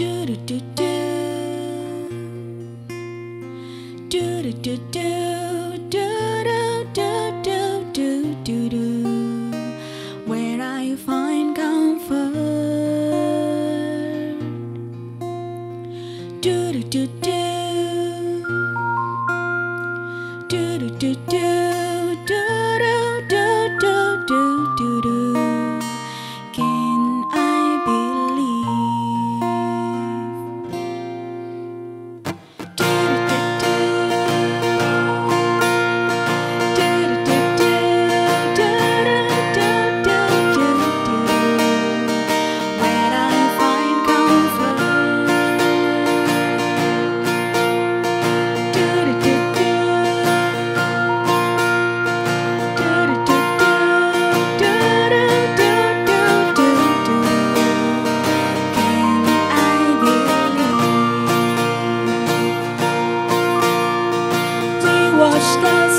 do do do do do do do do do do do do do do where I find comfort do do do do do do do Stars.